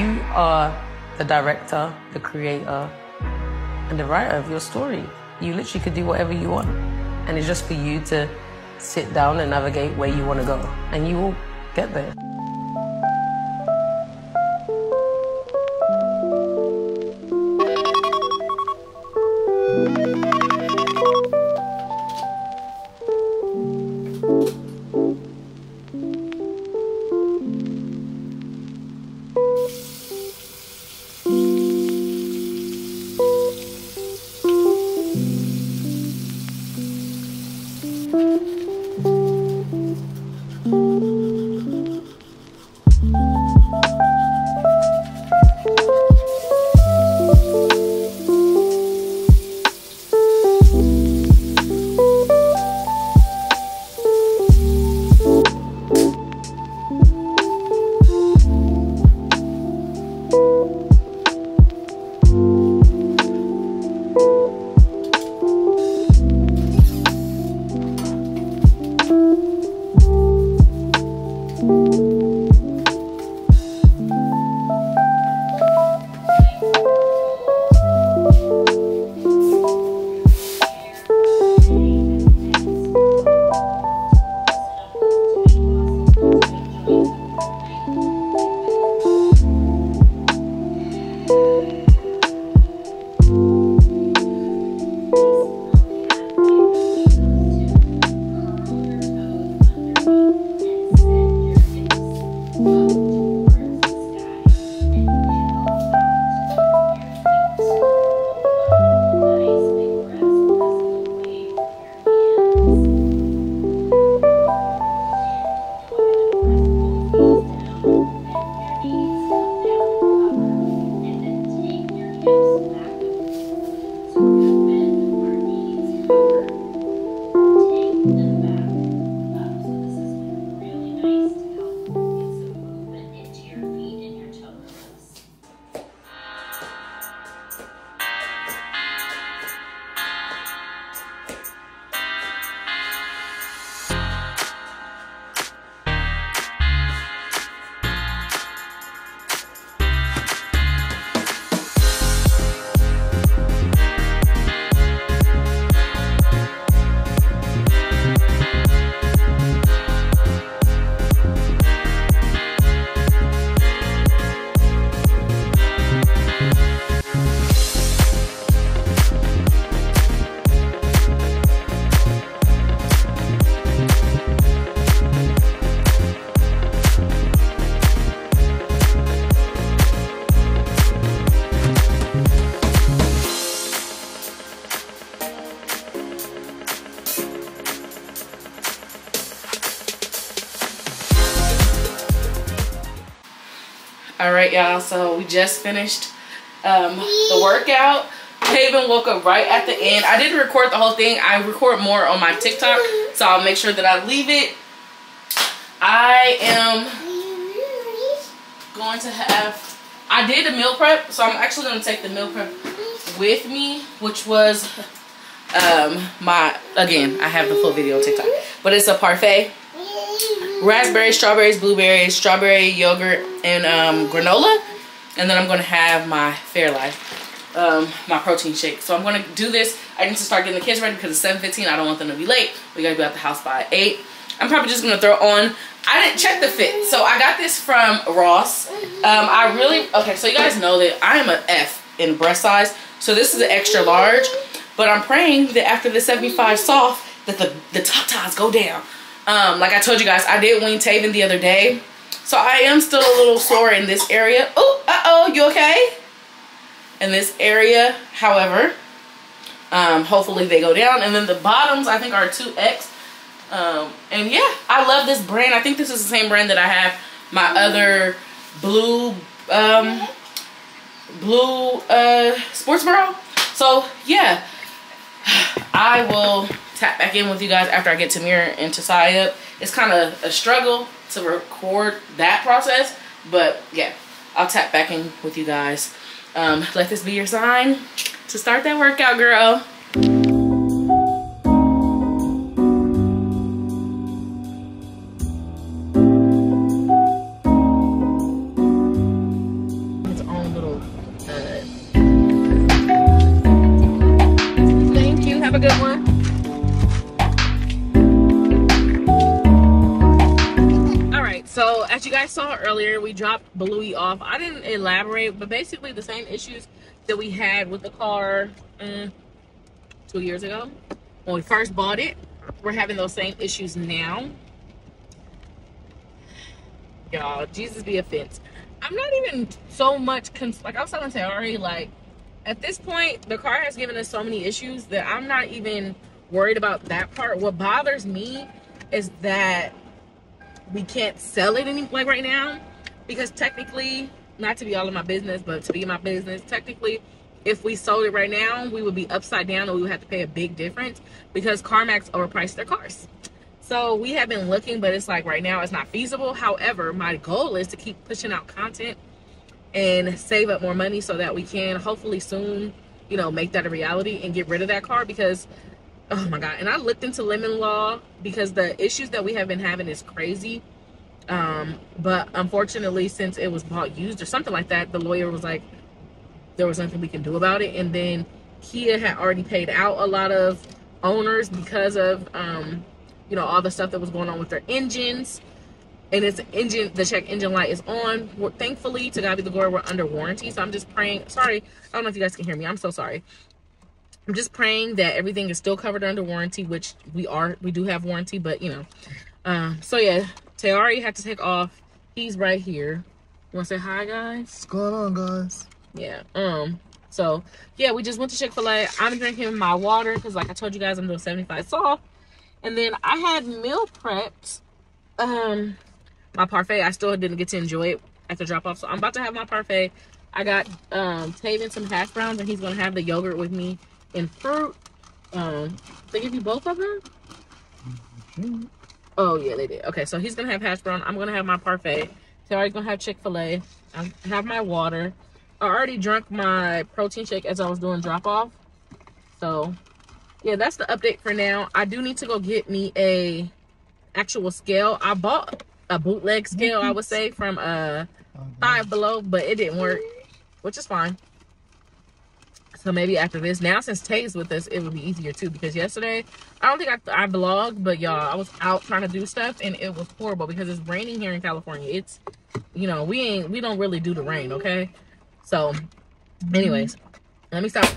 You are the director, the creator, and the writer of your story. You literally could do whatever you want. And it's just for you to sit down and navigate where you want to go. And you will get there. All right, y'all. So we just finished um, the workout. Haven woke up right at the end. I didn't record the whole thing. I record more on my TikTok, so I'll make sure that I leave it. I am going to have, I did a meal prep, so I'm actually going to take the meal prep with me, which was um, my, again, I have the full video on TikTok, but it's a parfait raspberries, strawberries, blueberries, strawberry yogurt, and um, granola. And then I'm going to have my Fairlife, um, my protein shake. So I'm going to do this. I need to start getting the kids ready because it's 7.15. I don't want them to be late. We got to be at the house by 8. I'm probably just going to throw on. I didn't check the fit. So I got this from Ross. Um, I really, okay, so you guys know that I am an F in breast size. So this is an extra large. But I'm praying that after the 75 soft, that the, the top ties go down. Um, like I told you guys, I did wean Taven the other day. So I am still a little sore in this area. Oh, uh-oh, you okay? In this area, however, um, hopefully they go down. And then the bottoms, I think, are 2X. Um, and yeah, I love this brand. I think this is the same brand that I have my other blue, um, blue uh, sports bra. So yeah, I will tap back in with you guys after I get Tamir and Tasai up. It's kind of a struggle to record that process, but yeah, I'll tap back in with you guys. Um, let this be your sign to start that workout, girl. So as you guys saw earlier we dropped Bluey off. I didn't elaborate but basically the same issues that we had with the car mm, two years ago when we first bought it we're having those same issues now. Y'all jesus be offense i'm not even so much like i was telling Tayari, like at this point the car has given us so many issues that i'm not even worried about that part. What bothers me is that we can't sell it any like right now because technically not to be all in my business but to be in my business technically if we sold it right now we would be upside down and we would have to pay a big difference because carmax overpriced their cars so we have been looking, but it's like right now it's not feasible. However, my goal is to keep pushing out content and save up more money so that we can hopefully soon, you know, make that a reality and get rid of that car because oh my god. And I looked into lemon law because the issues that we have been having is crazy. Um, but unfortunately, since it was bought used or something like that, the lawyer was like, there was nothing we can do about it. And then Kia had already paid out a lot of owners because of um you know, all the stuff that was going on with their engines. And its engine, the check engine light is on. We're, thankfully, to God be the glory, we're under warranty. So I'm just praying. Sorry, I don't know if you guys can hear me. I'm so sorry. I'm just praying that everything is still covered under warranty, which we are. We do have warranty, but you know. Uh, so yeah, Tayari had to take off. He's right here. You want to say hi, guys? What's going on, guys? Yeah. Um. So yeah, we just went to Chick Fil A. I'm drinking my water because, like I told you guys, I'm doing 75 soft. And then I had meal prepped um my parfait. I still didn't get to enjoy it at the drop off. So I'm about to have my parfait. I got um Taven some hash browns and he's gonna have the yogurt with me and fruit. Um they give you both of them? Mm-hmm. Oh yeah, they did. Okay, so he's gonna have hash brown. I'm gonna have my parfait. Tari's gonna have Chick-fil-A. I have my water. I already drank my protein shake as I was doing drop off. So yeah, that's the update for now. I do need to go get me a actual scale. I bought a bootleg scale, I would say, from uh Five Below, but it didn't work, which is fine. So maybe after this, now since Tay's with us, it would be easier too. Because yesterday, I don't think I, I vlogged, but y'all, I was out trying to do stuff and it was horrible because it's raining here in California. It's, you know, we ain't, we don't really do the rain, okay? So, anyways, let me stop.